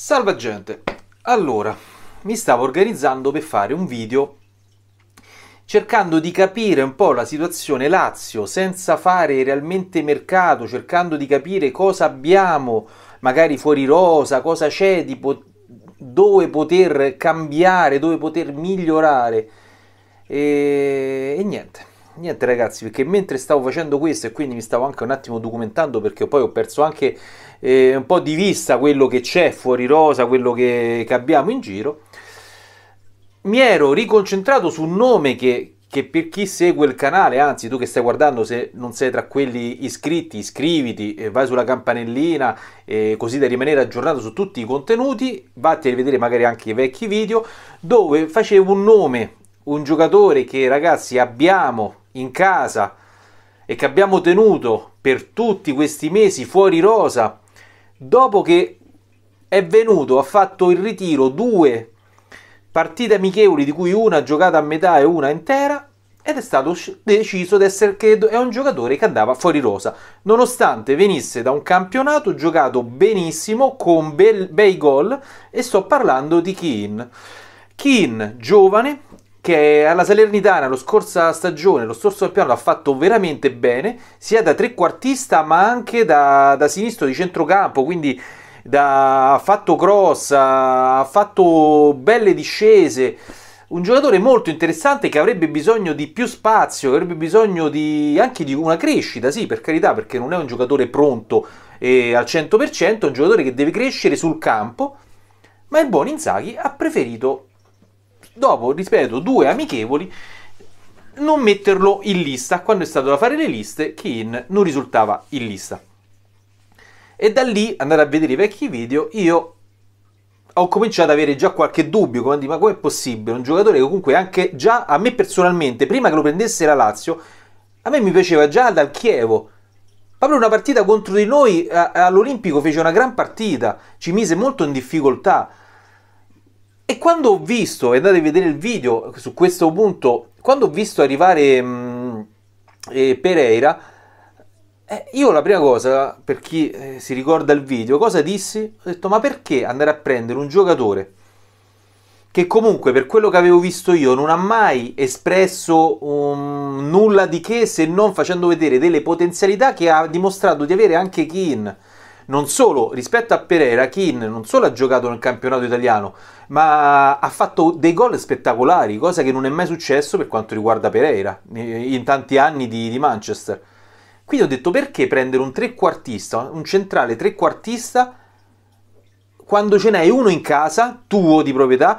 Salve gente! Allora, mi stavo organizzando per fare un video cercando di capire un po' la situazione Lazio senza fare realmente mercato, cercando di capire cosa abbiamo, magari fuori rosa, cosa c'è, po- dove poter cambiare, dove poter migliorare. E, e niente, niente ragazzi, perché mentre stavo facendo questo e quindi mi stavo anche un attimo documentando perché poi ho perso anche eh, un po' di vista quello che c'è fuori rosa, quello che, che abbiamo in giro, mi ero riconcentrato su un nome che, che, per chi segue il canale, anzi tu che stai guardando, se non sei tra quelli iscritti, iscriviti, eh, vai sulla campanellina eh, così da rimanere aggiornato su tutti i contenuti, vatti a rivedere magari anche i vecchi video dove facevo un nome, un giocatore che ragazzi abbiamo in casa e che abbiamo tenuto per tutti questi mesi fuori rosa dopo che è venuto, ha fatto il ritiro due partite amichevoli di cui una giocata a metà e una intera ed è stato deciso di essere che è un giocatore che andava fuori rosa. Nonostante venisse da un campionato giocato benissimo con bei gol e sto parlando di Keane. Keane giovane che alla Salernitana la scorsa stagione, lo scorso campionato, ha fatto veramente bene, sia da trequartista ma anche da, da sinistro di centrocampo, quindi da, ha fatto cross, ha fatto belle discese. Un giocatore molto interessante che avrebbe bisogno di più spazio, avrebbe bisogno di, anche di una crescita, sì, per carità, perché non è un giocatore pronto eh, al 100%, è un giocatore che deve crescere sul campo, ma il buon Inzaghi ha preferito dopo, ripeto, due amichevoli, non metterlo in lista. Quando è stato da fare le liste, Keane non risultava in lista. E da lì, andare a vedere i vecchi video, io ho cominciato ad avere già qualche dubbio, come dire, ma com'è possibile? Un giocatore che comunque anche già a me personalmente, prima che lo prendesse la Lazio, a me mi piaceva già dal Chievo. Proprio una partita contro di noi all'Olimpico fece una gran partita, ci mise molto in difficoltà. E quando ho visto, e andate a vedere il video su questo punto, quando ho visto arrivare mh, mm, eh, Pereira, eh, io la prima cosa, per chi eh, si ricorda il video, cosa dissi? Ho detto, ma perché andare a prendere un giocatore che comunque per quello che avevo visto io non ha mai espresso um, nulla di che se non facendo vedere delle potenzialità che ha dimostrato di avere anche Keane non solo rispetto a Pereira, Keane non solo ha giocato nel campionato italiano, ma ha fatto dei gol spettacolari, cosa che non è mai successo per quanto riguarda Pereira in tanti anni di, di Manchester. Quindi ho detto perché prendere un trequartista, un centrale trequartista, quando ce n'hai uno in casa, tuo di proprietà,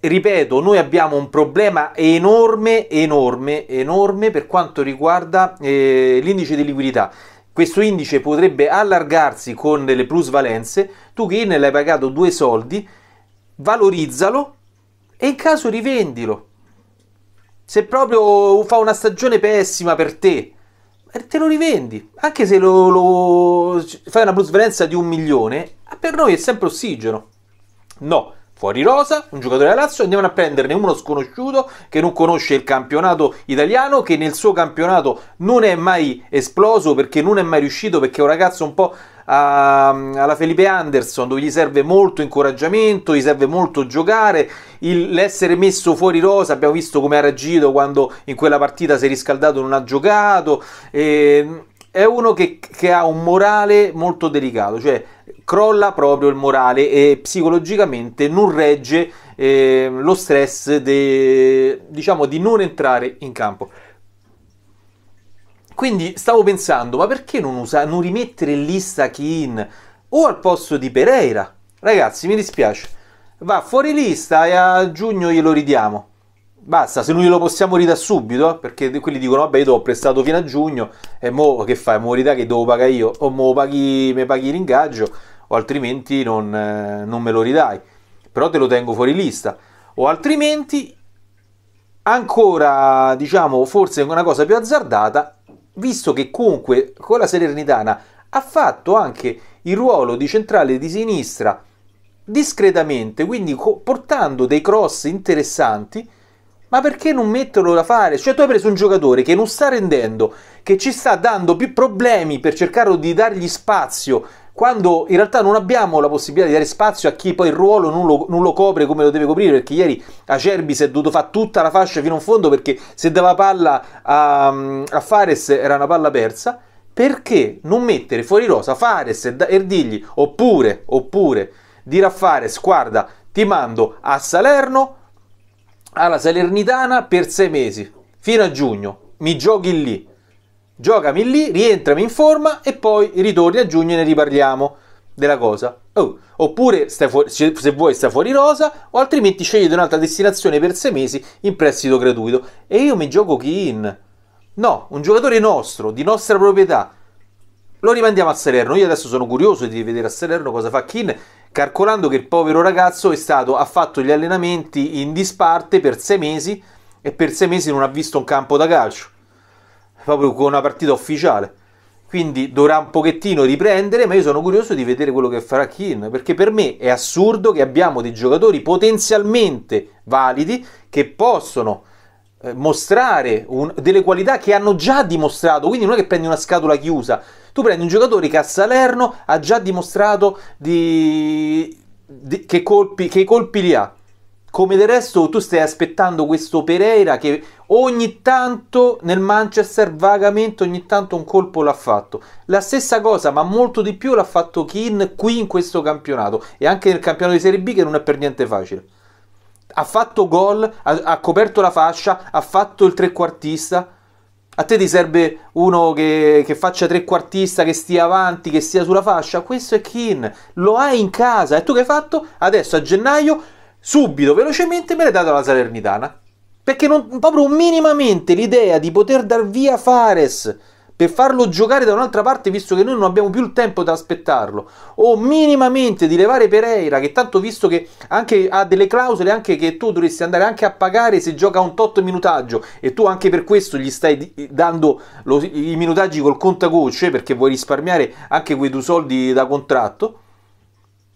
ripeto, noi abbiamo un problema enorme, enorme, enorme per quanto riguarda eh, l'indice di liquidità questo indice potrebbe allargarsi con delle plusvalenze, tu che ne l'hai pagato due soldi, valorizzalo e in caso rivendilo. Se proprio fa una stagione pessima per te, eh, te lo rivendi, anche se lo, lo fai una plusvalenza di un milione, per noi è sempre ossigeno. No, fuori rosa, un giocatore della Lazio, andiamo a prenderne uno sconosciuto che non conosce il campionato italiano, che nel suo campionato non è mai esploso perché non è mai riuscito, perché è un ragazzo un po' alla Felipe Anderson dove gli serve molto incoraggiamento, gli serve molto giocare, il, l'essere messo fuori rosa, abbiamo visto come ha reagito quando in quella partita si è riscaldato e non ha giocato. E, è uno che, che, ha un morale molto delicato, cioè crolla proprio il morale e psicologicamente non regge eh, lo stress de, diciamo di non entrare in campo. Quindi stavo pensando, ma perché non, usa, non rimettere in lista o al posto di Pereira? Ragazzi, mi dispiace, va fuori lista e a giugno glielo ridiamo. Basta, se non glielo possiamo ridare subito, perché quelli dicono, vabbè, io ti ho prestato fino a giugno, e mo che fai? Mo ridà che devo pagare io, o mo paghi, mi paghi l'ingaggio, o altrimenti non, eh, non me lo ridai. Però te lo tengo fuori lista. O altrimenti, ancora, diciamo, forse una cosa più azzardata, visto che comunque con la Salernitana ha fatto anche il ruolo di centrale di sinistra discretamente, quindi portando dei cross interessanti, ma perché non metterlo da fare? Cioè tu hai preso un giocatore che non sta rendendo, che ci sta dando più problemi per cercare di dargli spazio quando in realtà non abbiamo la possibilità di dare spazio a chi poi il ruolo non lo, non lo copre come lo deve coprire, perché ieri Acerbi si è dovuto fare tutta la fascia fino in fondo perché se dava palla a, a Fares era una palla persa, perché non mettere fuori rosa Fares e, dirgli oppure, oppure dire a Fares guarda ti mando a Salerno alla Salernitana per sei mesi fino a giugno. Mi giochi lì. Giocami lì rientrami in forma e poi ritorni a giugno e ne riparliamo della cosa. Oh, oppure fuori, se vuoi stai fuori rosa o altrimenti scegli un'altra destinazione per sei mesi in prestito gratuito. E io mi gioco Kin no un giocatore nostro di nostra proprietà. Lo rimandiamo a Salerno. Io adesso sono curioso di vedere a Salerno cosa fa Kin calcolando che il povero ragazzo è stato, ha fatto gli allenamenti in disparte per sei mesi e per sei mesi non ha visto un campo da calcio, proprio con una partita ufficiale. Quindi dovrà un pochettino riprendere, ma io sono curioso di vedere quello che farà Keane, perché per me è assurdo che abbiamo dei giocatori potenzialmente validi che possono eh, mostrare un, delle qualità che hanno già dimostrato, quindi non è che prendi una scatola chiusa, tu prendi un giocatore che a Salerno ha già dimostrato di, di, che, colpi, che colpi li ha. Come del resto tu stai aspettando questo Pereira che ogni tanto nel Manchester vagamente ogni tanto un colpo l'ha fatto. La stessa cosa, ma molto di più l'ha fatto Keane qui in questo campionato e anche nel campionato di Serie B che non è per niente facile. Ha fatto gol, ha, ha coperto la fascia, ha fatto il trequartista a te ti serve uno che, che, faccia trequartista, che stia avanti, che stia sulla fascia? Questo è Keane, lo hai in casa. E tu che hai fatto? Adesso a gennaio, subito, velocemente, me l'hai dato alla Salernitana. Perché non, proprio minimamente l'idea di poter dar via Fares per farlo giocare da un'altra parte, visto che noi non abbiamo più il tempo da aspettarlo, o minimamente di levare Pereira, che tanto visto che anche ha delle clausole anche che tu dovresti andare anche a pagare se gioca un tot minutaggio. E tu anche per questo gli stai dando lo, i minutaggi col contagocce perché vuoi risparmiare anche quei due soldi da contratto.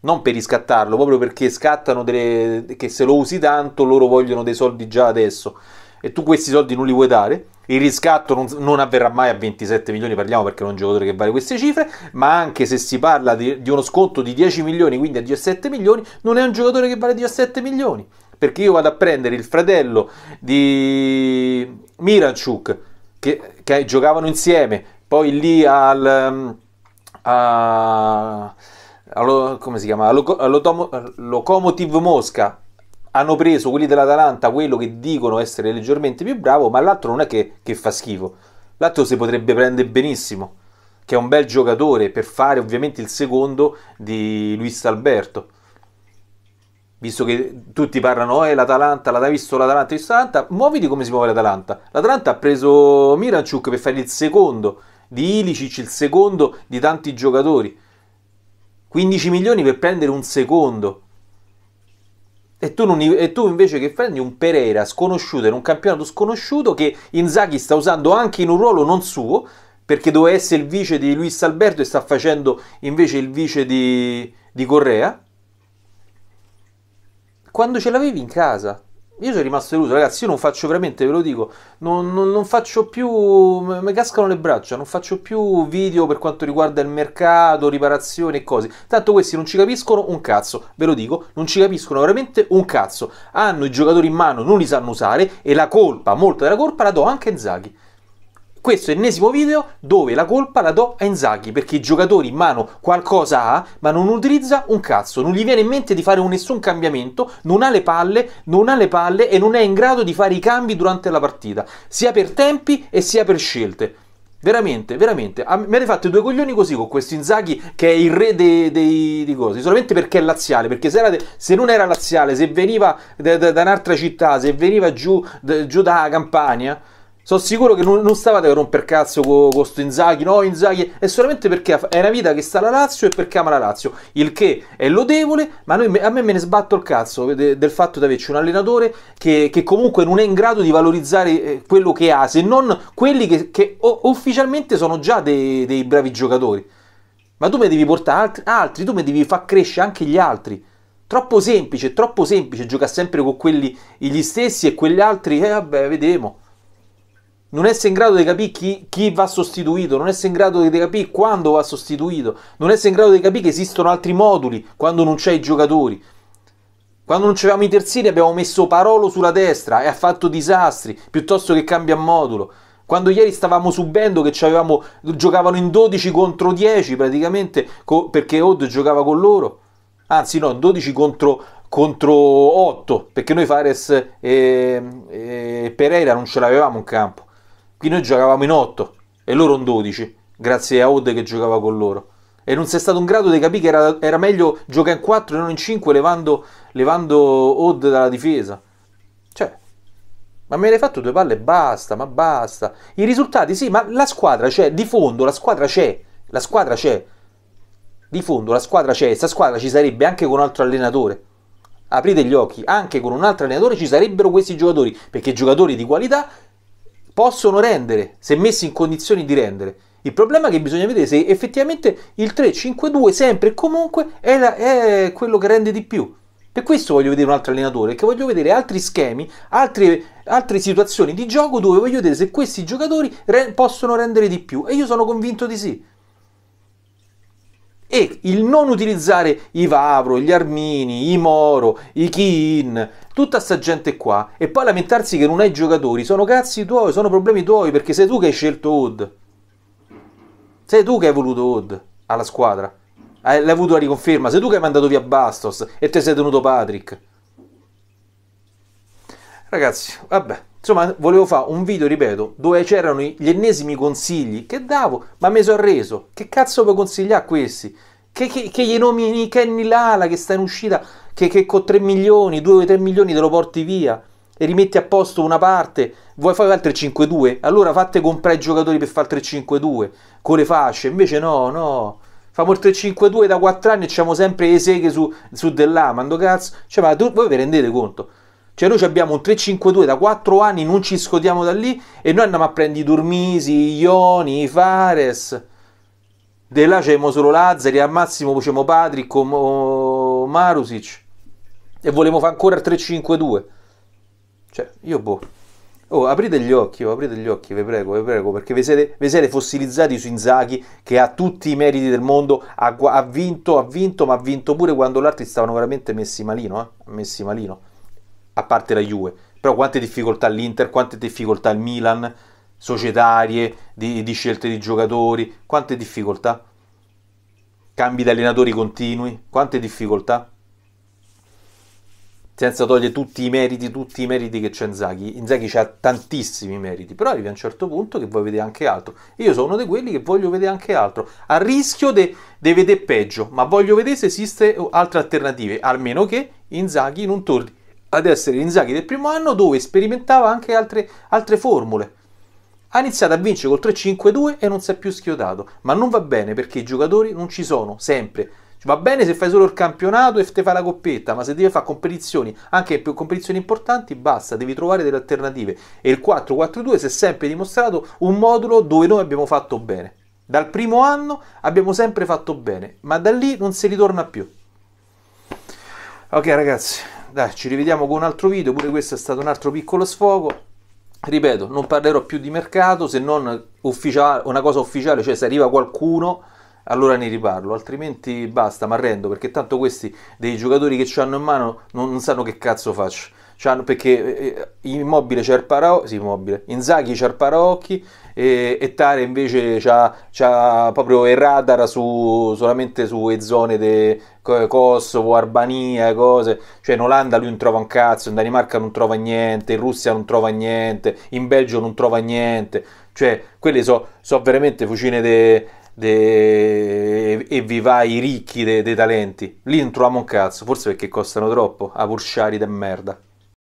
Non per riscattarlo, proprio perché scattano delle che se lo usi tanto loro vogliono dei soldi già adesso e tu questi soldi non li vuoi dare il riscatto non, non, avverrà mai a 27 milioni, parliamo perché è un giocatore che vale queste cifre, ma anche se si parla di, di uno sconto di 10 milioni, quindi a 17 milioni, non è un giocatore che vale 17 milioni. Perché io vado a prendere il fratello di Miranchuk, che, che giocavano insieme, poi lì al... A, allo, come si chiama? Locomotive Mosca hanno preso quelli dell'Atalanta quello che dicono essere leggermente più bravo, ma l'altro non è che, che fa schifo. L'altro si potrebbe prendere benissimo, che è un bel giocatore per fare ovviamente il secondo di Luis Alberto. Visto che tutti parlano, oh, l'Atalanta, l'ha visto l'Atalanta, visto l'Atalanta, muoviti come si muove l'Atalanta. L'Atalanta ha preso Miranchuk per fare il secondo di Ilicic, il secondo di tanti giocatori. 15 milioni per prendere un secondo e tu, non, e tu, invece che prendi un Pereira sconosciuto in un campionato sconosciuto che Inzaghi sta usando anche in un ruolo non suo, perché doveva essere il vice di Luis Alberto e sta facendo invece il vice di, di Correa. Quando ce l'avevi in casa, io sono rimasto deluso, ragazzi. Io non faccio veramente, ve lo dico, non, non, non, faccio più. Mi cascano le braccia. Non faccio più video per quanto riguarda il mercato, riparazioni e cose. Tanto questi non ci capiscono un cazzo, ve lo dico, non ci capiscono veramente un cazzo. Hanno i giocatori in mano, non li sanno usare e la colpa, molta della colpa la do anche a Inzaghi. Questo è l'ennesimo video dove la colpa la do a Inzaghi perché i giocatori in mano qualcosa ha ma non utilizza un cazzo, non gli viene in mente di fare un nessun cambiamento, non ha le palle, non ha le palle e non è in grado di fare i cambi durante la partita, sia per tempi e sia per scelte. Veramente, veramente. Mi avete fatto due coglioni così con questo Inzaghi che è il re dei, dei, dei cosi. Solamente perché è laziale. Perché se, de, se non era laziale, se veniva da, da, da un'altra città, se veniva giù, da, giù dalla Campania sono sicuro che non, non stavate a romper cazzo con questo Inzaghi, no Inzaghi, è solamente perché è una vita che sta la Lazio e perché ama la Lazio, il che è lodevole, ma noi, a me me ne sbatto il cazzo de, del fatto di averci un allenatore che, che, comunque non è in grado di valorizzare eh, quello che ha, se non quelli che, che ufficialmente sono già dei, dei, bravi giocatori. Ma tu mi devi portare altri, altri tu mi devi far crescere anche gli altri. Troppo semplice, troppo semplice, gioca sempre con quelli gli stessi e quegli altri, eh vabbè, vediamo. Non essere in grado di capire chi, chi, va sostituito, non essere in grado di capire quando va sostituito, non essere in grado di capire che esistono altri moduli quando non c'è i giocatori. Quando non c'avevamo i terzini abbiamo messo Parolo sulla destra e ha fatto disastri piuttosto che cambia modulo. Quando ieri stavamo subendo che giocavano in 12 contro 10 praticamente perché Odd giocava con loro. Anzi no, 12 contro, contro 8 perché noi Fares e, e Pereira non ce l'avevamo in campo. Qui noi giocavamo in 8 e loro in 12 grazie a Odd che giocava con loro e non sei stato in grado di capire che era, era meglio giocare in 4 e non in 5 levando, levando Odd dalla difesa. Cioè, ma me l'hai fatto due palle e basta, ma basta. I risultati sì, ma la squadra c'è, di fondo la squadra c'è, la squadra c'è. Di fondo la squadra c'è, questa squadra ci sarebbe anche con un altro allenatore. Aprite gli occhi, anche con un altro allenatore ci sarebbero questi giocatori, perché giocatori di qualità possono rendere, se messi in condizioni di rendere. Il problema è che bisogna vedere se effettivamente il 3-5-2 sempre e comunque è, la, è, quello che rende di più. Per questo voglio vedere un altro allenatore, perché voglio vedere altri schemi, altre, altre situazioni di gioco dove voglio vedere se questi giocatori re- possono rendere di più. E io sono convinto di sì. E il non utilizzare i Vavro, gli Armini, i Moro, i Kin, tutta sta gente qua, e poi lamentarsi che non hai giocatori, sono cazzi tuoi, sono problemi tuoi, perché sei tu che hai scelto Odd. Sei tu che hai voluto Odd alla squadra. L'hai avuto la riconferma. Sei tu che hai mandato via Bastos e te sei tenuto Patrick. Ragazzi, vabbè. Insomma, volevo fare un video, ripeto, dove c'erano gli ennesimi consigli che davo, ma mi sono reso. Che cazzo puoi consigliare a questi? Che, che, che gli nomini Kenny Lala che sta in uscita, che, che con 3 milioni, 2-3 milioni te lo porti via e rimetti a posto una parte, vuoi fare il 3-5-2? Allora fate comprare i giocatori per fare il 3-5-2 con le fasce, invece no, no. Famo il 3-5-2 da 4 anni e facciamo sempre le seghe su, su dell'Amando, cazzo. Cioè, ma tu, voi vi rendete conto? Cioè noi abbiamo un 3-5-2 da 4 anni, non ci scodiamo da lì e noi andiamo a prendere i Durmisi, Ioni, i Fares. De là c'è solo Lazzari, al massimo facciamo Patrick o Marusic. E volevamo fare ancora il 3-5-2. Cioè, io boh. Oh, aprite gli occhi, oh, aprite gli occhi, vi prego, vi prego, perché vi siete, vi siete fossilizzati su Inzaghi che ha tutti i meriti del mondo, ha, ha, vinto, ha vinto, ma ha vinto pure quando gli altri stavano veramente messi malino, eh? messi malino, a parte la Juve. Però quante difficoltà l'Inter, quante difficoltà il Milan, societarie, di, di scelte di giocatori, quante difficoltà? Cambi di allenatori continui, quante difficoltà? senza togliere tutti i meriti, tutti i meriti che c'è Inzaghi. Inzaghi ha tantissimi meriti, però arrivi a un certo punto che vuoi vedere anche altro. Io sono uno di quelli che voglio vedere anche altro, a rischio di vedere peggio, ma voglio vedere se esiste altre alternative, almeno che Inzaghi non torni ad essere l'Inzaghi del primo anno dove sperimentava anche altre, altre formule. Ha iniziato a vincere col 3-5-2 e non si è più schiodato, ma non va bene perché i giocatori non ci sono sempre Va bene se fai solo il campionato e te fai la coppetta, ma se devi fare competizioni, anche più competizioni importanti, basta, devi trovare delle alternative. E il 4-4-2 si è sempre dimostrato un modulo dove noi abbiamo fatto bene. Dal primo anno abbiamo sempre fatto bene, ma da lì non si ritorna più. Ok ragazzi, dai, ci rivediamo con un altro video, pure questo è stato un altro piccolo sfogo. Ripeto, non parlerò più di mercato se non una cosa ufficiale, cioè se arriva qualcuno allora ne riparlo, altrimenti basta, mi arrendo, perché tanto questi dei giocatori che ci hanno in mano non, non sanno che cazzo faccio. C'hanno, perché eh, Immobile c'è il paraocchi, sì, Immobile, Inzaghi c'è il paraocchi e, e Tare invece c'ha, c'ha, proprio il radar su, solamente sulle zone di Kosovo, Albania, cose. Cioè in Olanda lui non trova un cazzo, in Danimarca non trova niente, in Russia non trova niente, in Belgio non trova niente. Cioè, quelle sono so veramente fucine de, de... e vivai ricchi dei de talenti. Lì non troviamo un cazzo, forse perché costano troppo, a purciari de merda.